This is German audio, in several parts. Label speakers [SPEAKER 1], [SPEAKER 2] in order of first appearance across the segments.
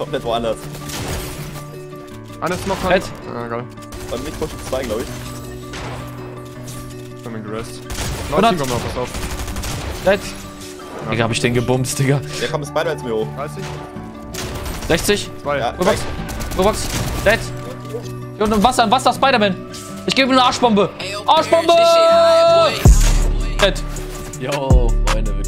[SPEAKER 1] Komplett woanders.
[SPEAKER 2] Eines noch. Ja, egal.
[SPEAKER 1] Und mich pushen zwei, glaube ich.
[SPEAKER 2] Ich bin gerest.
[SPEAKER 3] 100.
[SPEAKER 2] 90 kommt noch, pass auf.
[SPEAKER 3] Dead. Digga, hab ich den gebumst, Digga.
[SPEAKER 1] Der kommt Spider jetzt mir hoch.
[SPEAKER 2] 30.
[SPEAKER 3] 60.
[SPEAKER 2] 2.
[SPEAKER 1] Ja,
[SPEAKER 3] Robox. Robox. Dead. Hier unten im Wasser, im Wasser, Spider-Man. Ich gebe ihm eine Arschbombe. Arschbombe! Dead. Yo,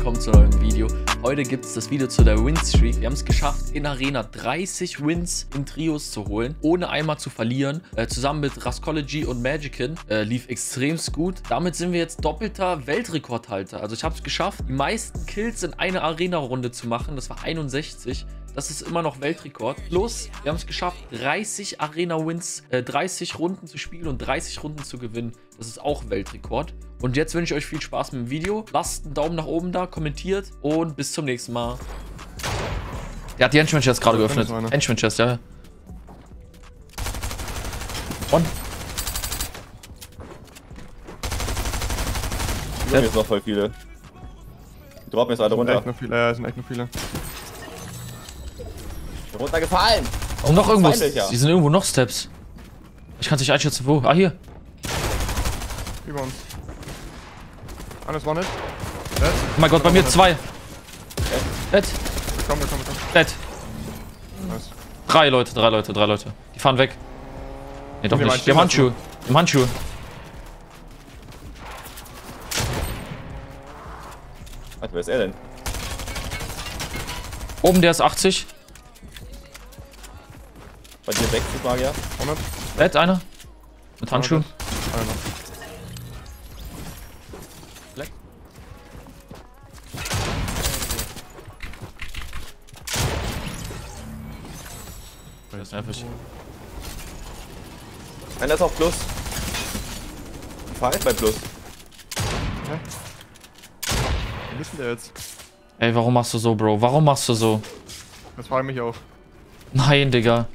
[SPEAKER 3] willkommen zu einem neuen Video. Heute gibt es das Video zu der Win-Streak. Wir haben es geschafft, in Arena 30 Wins in Trios zu holen, ohne einmal zu verlieren. Äh, zusammen mit Rascology und Magickin. Äh, lief extremst gut. Damit sind wir jetzt doppelter Weltrekordhalter. Also ich habe es geschafft, die meisten Kills in einer Arena-Runde zu machen. Das war 61. Das ist immer noch Weltrekord. Plus, wir haben es geschafft, 30 Arena-Wins, äh, 30 Runden zu spielen und 30 Runden zu gewinnen. Das ist auch Weltrekord. Und jetzt wünsche ich euch viel Spaß mit dem Video. Lasst einen Daumen nach oben da, kommentiert und bis zum nächsten Mal. Der hat die Henchman Chest gerade geöffnet. Henchman Chest, ja. Und
[SPEAKER 1] Hier sind jetzt noch voll viele. Die droppen jetzt alle runter.
[SPEAKER 2] echt noch viele. Ja, sind echt noch viele.
[SPEAKER 1] Runtergefallen!
[SPEAKER 3] und noch irgendwo.
[SPEAKER 1] Löcher.
[SPEAKER 3] Die sind irgendwo noch Steps. Ich kann es nicht einschätzen, wo. Ah, hier.
[SPEAKER 2] Über uns. Eines war nicht. Dead.
[SPEAKER 3] Oh mein Gott, bei mir zwei. Dead.
[SPEAKER 2] Komm, komm, komm.
[SPEAKER 3] Dead.
[SPEAKER 2] Nice.
[SPEAKER 3] Drei Leute, drei Leute, drei Leute. Die fahren weg. Nee, doch
[SPEAKER 2] Die
[SPEAKER 3] nicht. Die haben Handschuhe. Die haben Handschuhe.
[SPEAKER 1] Warte, wer ist er denn?
[SPEAKER 3] Oben der ist 80.
[SPEAKER 1] 60 Magier.
[SPEAKER 2] 100.
[SPEAKER 3] Dead, einer. Mit Handschuhen.
[SPEAKER 2] Einer noch.
[SPEAKER 3] Das ist einfach.
[SPEAKER 1] Einer ist auf Plus. Fahr bei Plus.
[SPEAKER 2] Wo bist denn der jetzt?
[SPEAKER 3] Ey, warum machst du so, Bro? Warum machst du so?
[SPEAKER 2] Das frage ich mich auch.
[SPEAKER 3] Nein, Digga.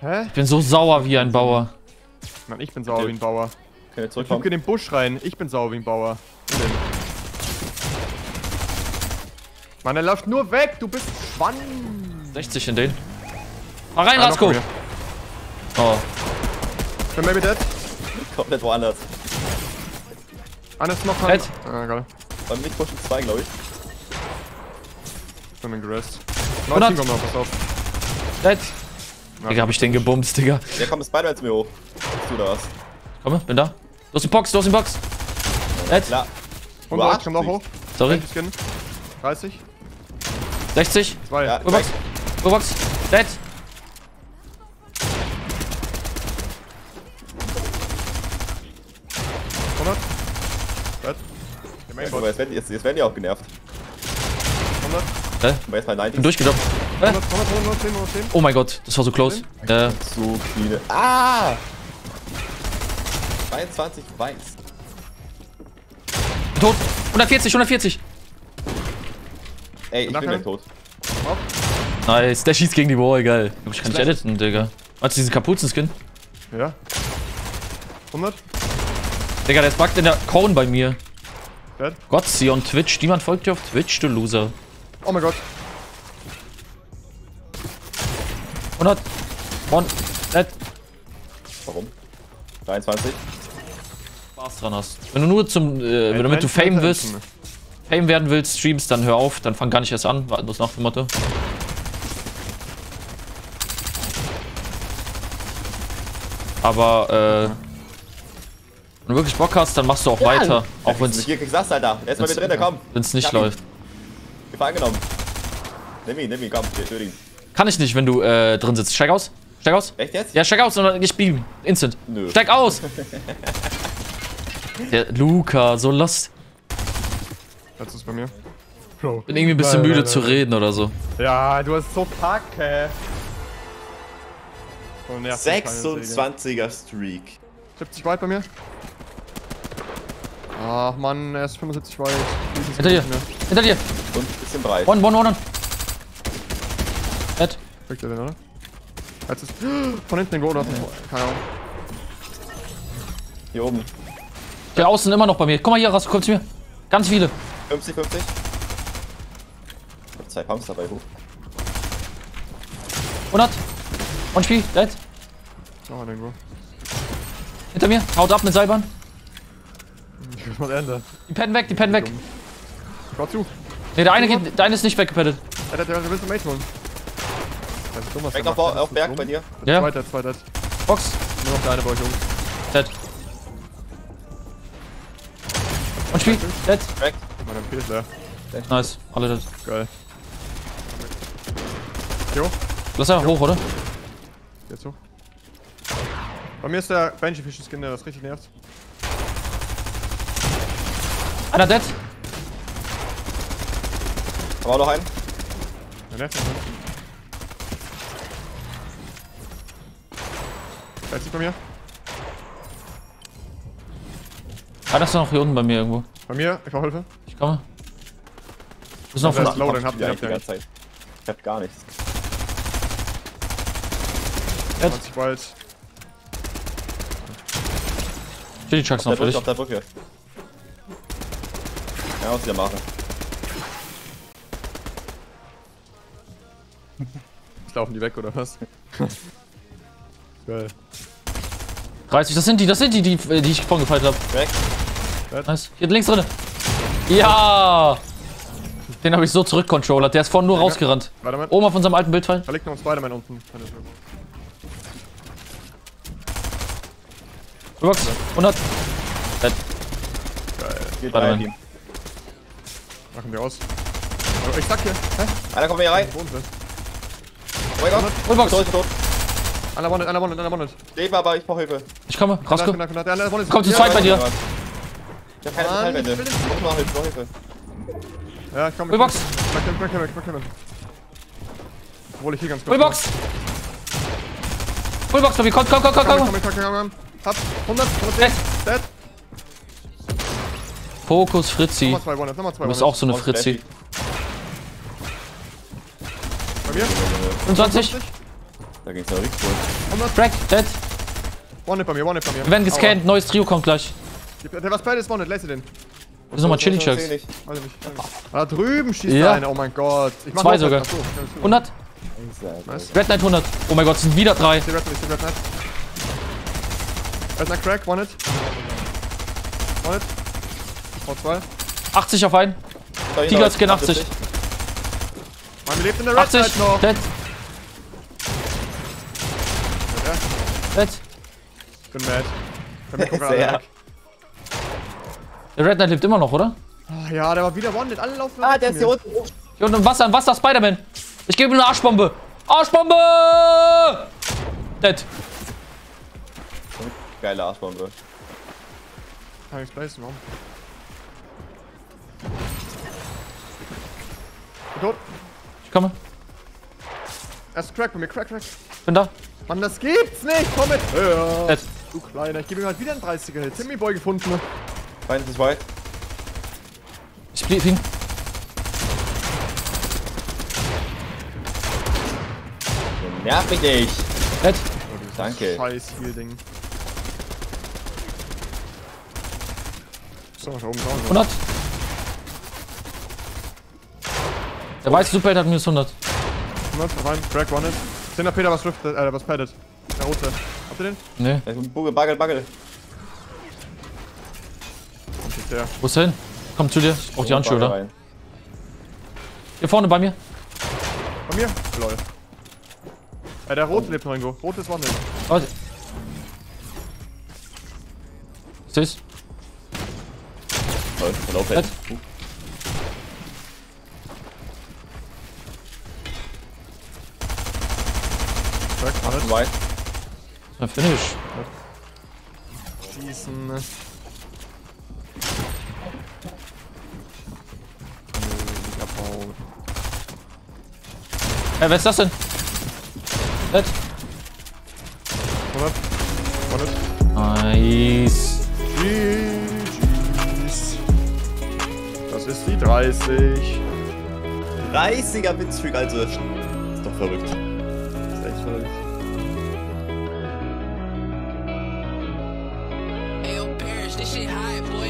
[SPEAKER 2] Hä?
[SPEAKER 3] Ich bin so sauer wie ein Bauer.
[SPEAKER 2] Mann, ich bin sauer wie ein Bauer.
[SPEAKER 1] Können wir
[SPEAKER 2] Ich in den Busch rein. Ich bin sauer wie ein Bauer. In den. Mann, er läuft nur weg. Du bist Schwann.
[SPEAKER 3] 60 in den. Fahr rein,
[SPEAKER 2] noch
[SPEAKER 3] Rasko! Oh.
[SPEAKER 2] Ich bin maybe dead.
[SPEAKER 1] Komplett woanders.
[SPEAKER 2] Eines noch.
[SPEAKER 3] Dead.
[SPEAKER 2] Ah, egal.
[SPEAKER 1] Und mich pushen zwei, glaube ich.
[SPEAKER 2] Ich bin gerest.
[SPEAKER 3] 100.
[SPEAKER 2] 90 kommt noch, pass auf.
[SPEAKER 3] Dead. Digga, hab ich den gebumst, Digga.
[SPEAKER 1] Der kommt Spider jetzt mir hoch. Bist du da was?
[SPEAKER 3] Komm, bin da. Du hast einen Box, du hast einen Box. Dead.
[SPEAKER 1] Klar.
[SPEAKER 2] Und
[SPEAKER 1] Du
[SPEAKER 2] Arsch kommt noch hoch.
[SPEAKER 3] Sorry.
[SPEAKER 2] Skin. 30.
[SPEAKER 3] 60.
[SPEAKER 2] 2.
[SPEAKER 1] Ja,
[SPEAKER 3] Box. Box. Dead.
[SPEAKER 2] Dead. Der
[SPEAKER 1] Aber
[SPEAKER 2] Mainbot.
[SPEAKER 1] jetzt werden, die, jetzt, jetzt werden die auch genervt.
[SPEAKER 2] 100.
[SPEAKER 3] Hä?
[SPEAKER 1] Aber jetzt mal 90.
[SPEAKER 3] Bin durchgedoppt.
[SPEAKER 2] 100, 100, 110, 110.
[SPEAKER 3] Oh mein Gott, das war so close. Äh,
[SPEAKER 1] So viele. Ah! 22 weiß.
[SPEAKER 3] tot. 140, 140.
[SPEAKER 1] Ey, ich bin gleich tot.
[SPEAKER 3] Nice, der schießt gegen die Wall, geil. Ich kann nicht editen, Digga. Meinst du diesen Kapuzenskin?
[SPEAKER 2] Ja. 100.
[SPEAKER 3] Digga, der ist buggt in der Cone bei mir.
[SPEAKER 2] Dead.
[SPEAKER 3] Gott, sie on Twitch. Niemand folgt dir auf Twitch, du Loser.
[SPEAKER 2] Oh mein Gott.
[SPEAKER 3] 100. One. Dead.
[SPEAKER 1] Warum? 23.
[SPEAKER 3] Spaß dran hast. Wenn du nur zum, äh, wenn damit du Fame willst, Fame werden willst, streamst, dann hör auf, dann fang gar nicht erst an. Warte, das nach dem Motto. Aber, äh, wenn du wirklich Bock hast, dann machst du auch weiter. Auch wenn es
[SPEAKER 1] Hier, kriegst du das, Alter. Er ist mal wieder drin, komm.
[SPEAKER 3] nicht
[SPEAKER 1] Ich hab ihn.
[SPEAKER 3] läuft.
[SPEAKER 1] Wir angenommen. Nimm ihn, nimm ihn, komm. Wir töten ihn.
[SPEAKER 3] Kann ich nicht, wenn du äh, drin sitzt. Steig aus. Steig aus.
[SPEAKER 1] Echt jetzt?
[SPEAKER 3] Ja, steig aus und dann ich beam. Instant.
[SPEAKER 1] Nö.
[SPEAKER 3] Steig aus! Der Luca, so lost.
[SPEAKER 2] Das ist bei mir. Bro.
[SPEAKER 3] Bin irgendwie ein bisschen
[SPEAKER 2] Nein,
[SPEAKER 3] müde
[SPEAKER 2] nein,
[SPEAKER 3] zu
[SPEAKER 2] nein.
[SPEAKER 3] reden oder so.
[SPEAKER 2] Ja, du hast so kacke. So nervt mich keine Säge.
[SPEAKER 1] 26er Streak.
[SPEAKER 2] 70 weit bei mir. Ach man, er ist 75 weit.
[SPEAKER 3] Hinter dir. Hinter dir.
[SPEAKER 1] Und ein bisschen breit.
[SPEAKER 3] One, one, one, one.
[SPEAKER 2] Kriegt er den, oder? Jetzt ist von hinten den Go oder? Keine Ahnung.
[SPEAKER 1] Hier oben.
[SPEAKER 3] Hier außen immer noch bei mir. Komm mal hier raus, komm zu mir. Ganz viele.
[SPEAKER 1] 50, 50. Ich hab zwei Pumps dabei hoch.
[SPEAKER 3] 100. Und Spiel, dead.
[SPEAKER 2] Oh, irgendwo.
[SPEAKER 3] Hinter mir. Haut ab mit Seilbahn.
[SPEAKER 2] Ich will mal Ende.
[SPEAKER 3] Die pennen weg, die pennen weg.
[SPEAKER 2] Gott zu.
[SPEAKER 3] Ne, der eine, geht, der eine ist nicht weggepettet.
[SPEAKER 2] Ja, der, der, der willst du Mate holen. Das ist dumm, was
[SPEAKER 1] Weg auf,
[SPEAKER 2] macht.
[SPEAKER 1] Auf
[SPEAKER 2] ist
[SPEAKER 1] Berg
[SPEAKER 2] dumm.
[SPEAKER 1] bei dir.
[SPEAKER 3] Ja,
[SPEAKER 2] Zweiter, zweiter.
[SPEAKER 3] Box.
[SPEAKER 2] Nur noch der eine bei euch, Jungs.
[SPEAKER 3] Dead. Und Spiel, dead.
[SPEAKER 1] Weg.
[SPEAKER 2] Mein MP ist leer.
[SPEAKER 3] Nice, alle dead.
[SPEAKER 2] Geil. Jo,
[SPEAKER 3] Lass er hoch, oder?
[SPEAKER 2] jetzt hoch. Bei mir ist der Banshee Fish Skin, der das richtig nervt.
[SPEAKER 3] Einer dead.
[SPEAKER 1] Aber auch noch einen.
[SPEAKER 2] Der nervt mich. nicht. Der ist bei mir.
[SPEAKER 3] Einer ist noch hier unten bei mir irgendwo.
[SPEAKER 2] Bei mir, ich brauch Hilfe.
[SPEAKER 3] Ich komme. Wir sind noch von
[SPEAKER 2] low, den habt ihr,
[SPEAKER 1] die ganze Zeit. Ich hab gar nichts.
[SPEAKER 3] dead.
[SPEAKER 2] 20 Wild.
[SPEAKER 3] Chili Chucks noch für dich.
[SPEAKER 1] Auf der Brücke. Ja, was wieder machen.
[SPEAKER 2] Jetzt laufen die weg, oder was? Geil.
[SPEAKER 3] 30, das sind die, das sind die, die, die ich vorhin gefeiert habe.
[SPEAKER 1] Weg.
[SPEAKER 3] Nice. Hier links drin. Ja! Den habe ich so zurückcontrollert. Der ist vorhin nur rausgerannt.
[SPEAKER 2] Warte mal.
[SPEAKER 3] Oben auf unserem alten Bildfall.
[SPEAKER 2] Da liegt noch ein Spider-Man unten.
[SPEAKER 3] Rebox. 100. Dead.
[SPEAKER 2] Geil.
[SPEAKER 1] Team.
[SPEAKER 2] Machen wir aus. Ich sag hier. Hä?
[SPEAKER 1] Einer kommt hier rein. Oh mein Gott.
[SPEAKER 3] Rebox.
[SPEAKER 1] Tot, tot.
[SPEAKER 2] Einer wanted, einer wanted, einer wanted.
[SPEAKER 1] Lebe, aber ich brauch Hilfe.
[SPEAKER 3] Ich komme. Rasko. Kommt zu
[SPEAKER 2] Ja,
[SPEAKER 3] zweit bei dir.
[SPEAKER 1] Ich hab keine Metallwände.
[SPEAKER 2] ich will
[SPEAKER 1] Ich
[SPEAKER 2] den-
[SPEAKER 1] brauch noch Hilfe, ich brauch Hilfe.
[SPEAKER 2] Ja, ich komm.
[SPEAKER 3] Rebox.
[SPEAKER 2] Back him, back him, back him. Obwohl ich hier ganz kurz.
[SPEAKER 3] Fullbox. Fullbox, Tobi. Komm, komm, komm, komm,
[SPEAKER 2] Komm,
[SPEAKER 3] komm.
[SPEAKER 2] komm, komm, komm. Hab 100, 100,
[SPEAKER 3] Dead. Fokus, Fritzi.
[SPEAKER 2] Nochmal zwei Wanted, nochmal zwei
[SPEAKER 3] Du bist auch so eine Fritzi.
[SPEAKER 2] Bei mir.
[SPEAKER 3] 25.
[SPEAKER 1] Da ging's noch richtig gut.
[SPEAKER 2] 100.
[SPEAKER 3] Crack. Dead.
[SPEAKER 2] Wanted bei mir, Wanted bei mir.
[SPEAKER 3] Wir werden gescannt. Neues Trio kommt gleich.
[SPEAKER 2] Der was beides Wanted, lass den.
[SPEAKER 3] Das sind nochmal Chili Chucks.
[SPEAKER 1] ich nicht.
[SPEAKER 2] Weiß ich nicht. Da drüben schießt
[SPEAKER 3] Ja.
[SPEAKER 2] der eine, oh mein Gott. Ich mach
[SPEAKER 3] Zwei sogar.
[SPEAKER 2] was. Ach so, alles gut.
[SPEAKER 3] 100.
[SPEAKER 2] Nice.
[SPEAKER 3] Red Knight 100. Oh mein Gott, es sind wieder drei.
[SPEAKER 2] Ich seh Red, ich seh Red Knight. Red Knight Crack, Wanted. Wanted. V2.
[SPEAKER 3] 80 auf einen. Tiger. Skin 80.
[SPEAKER 2] Man lebt in der Red
[SPEAKER 3] 80.
[SPEAKER 2] Knight noch.
[SPEAKER 3] Dead.
[SPEAKER 2] Ich bin mad. Bei mir gucken
[SPEAKER 1] Sehr.
[SPEAKER 3] Der Red Knight lebt immer noch, oder?
[SPEAKER 2] Ah, ja, der war wieder Wanted. Alle laufen
[SPEAKER 1] Ah, der ist hier
[SPEAKER 2] mir.
[SPEAKER 1] unten.
[SPEAKER 3] Hier unten im Wasser, im Wasser, Spider-Man. Ich gebe ihm eine Arschbombe. Arschbombe! Dead.
[SPEAKER 1] Geile Arschbombe.
[SPEAKER 2] Kann ich warum? Bin tot.
[SPEAKER 3] Ich komme.
[SPEAKER 2] Erst Crack bei mir, Crack, Crack.
[SPEAKER 3] Bin da.
[SPEAKER 2] Mann, das gibt's nicht. Komm mit. Ja.
[SPEAKER 3] Dead.
[SPEAKER 2] Du Kleiner, ich gebe ihm halt wieder einen 30er-Hit. Timmy Boy gefunden.
[SPEAKER 1] Feind ist weit.
[SPEAKER 3] Ich blieb ihn.
[SPEAKER 1] Nerv mich nicht.
[SPEAKER 3] Dead.
[SPEAKER 1] Danke.
[SPEAKER 2] Scheiß Heal-Ding. So, oben drauf.
[SPEAKER 3] 100. Der weiße Superheld hat minus 100.
[SPEAKER 2] 100, rein. Crack, Wanted. 10er Peter, was driftet, äh, was paddet. Der rote. Habt ihr den?
[SPEAKER 3] Nee.
[SPEAKER 1] Da ist Bugel, Bagel, Bagel.
[SPEAKER 2] Kommt jetzt her.
[SPEAKER 3] Wo ist der hin? Komm zu dir. Ich brauch die Handschuhe,
[SPEAKER 1] Bagel
[SPEAKER 3] oder? Hier vorne bei mir.
[SPEAKER 2] Bei mir? Lol. Äh, der rote lebt noch irgendwo. Rotes Wanted.
[SPEAKER 3] Warte. Siehst
[SPEAKER 1] Toll, Verlauf
[SPEAKER 3] Dead.
[SPEAKER 2] Crack, Wanted.
[SPEAKER 3] Du? Finish.
[SPEAKER 2] Schießen. Mega Bau.
[SPEAKER 3] Hey, wer ist das denn? Dead.
[SPEAKER 2] 100. Wanted.
[SPEAKER 3] Nice.
[SPEAKER 2] GG's. Das ist die 30.
[SPEAKER 1] 30er Winstreak, also. Ist doch verrückt.
[SPEAKER 2] Das ist echt verrückt.
[SPEAKER 4] Shit high, boy.